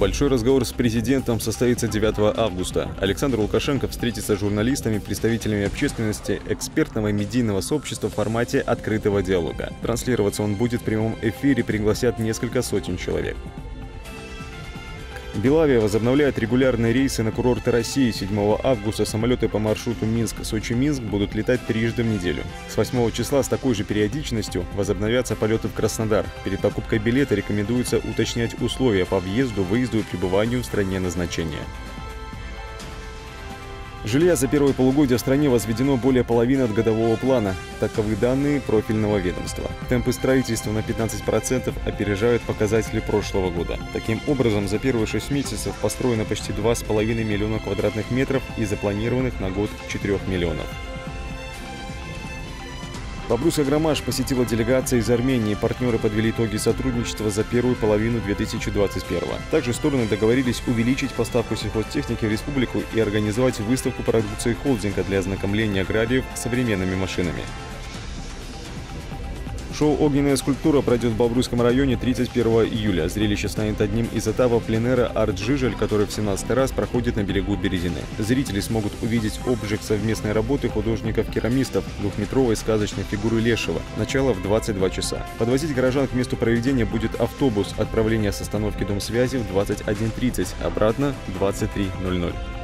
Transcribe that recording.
Большой разговор с президентом состоится 9 августа. Александр Лукашенко встретится с журналистами, представителями общественности, экспертного и медийного сообщества в формате открытого диалога. Транслироваться он будет в прямом эфире, пригласят несколько сотен человек. Белавия возобновляет регулярные рейсы на курорты России. 7 августа самолеты по маршруту Минск-Сочи-Минск будут летать трижды в неделю. С 8 числа с такой же периодичностью возобновятся полеты в Краснодар. Перед покупкой билета рекомендуется уточнять условия по въезду, выезду и пребыванию в стране назначения. Жилья за первое полугодие в стране возведено более половины от годового плана. Таковы данные профильного ведомства. Темпы строительства на 15% опережают показатели прошлого года. Таким образом, за первые 6 месяцев построено почти 2,5 миллиона квадратных метров из запланированных на год 4 миллионов. Бобруйская Громаш посетила делегация из Армении. Партнеры подвели итоги сотрудничества за первую половину 2021 Также стороны договорились увеличить поставку сельхозтехники в республику и организовать выставку продукции холдинга для ознакомления аграриев с современными машинами. Шоу «Огненная скульптура» пройдет в Бобруйском районе 31 июля. Зрелище станет одним из этапов пленера «Арт Жижель», который в 17 раз проходит на берегу Березины. Зрители смогут увидеть обжиг совместной работы художников-керамистов двухметровой сказочной фигуры Лешего. Начало в 22 часа. Подвозить горожан к месту проведения будет автобус. Отправление с остановки Дом связи в 21.30, обратно в 23.00.